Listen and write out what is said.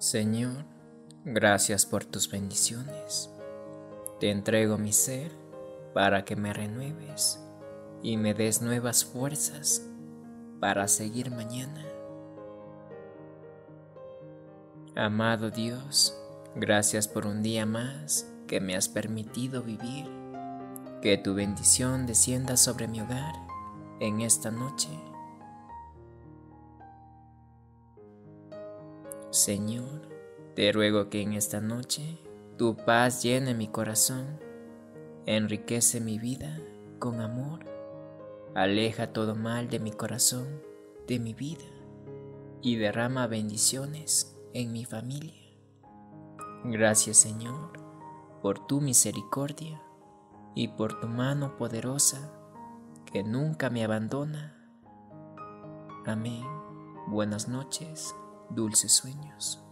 Señor, gracias por tus bendiciones. Te entrego mi ser para que me renueves y me des nuevas fuerzas para seguir mañana. Amado Dios, gracias por un día más que me has permitido vivir. Que tu bendición descienda sobre mi hogar en esta noche. Señor, te ruego que en esta noche tu paz llene mi corazón, enriquece mi vida con amor, aleja todo mal de mi corazón, de mi vida, y derrama bendiciones en mi familia. Gracias Señor por tu misericordia y por tu mano poderosa que nunca me abandona. Amén. Buenas noches dulces sueños.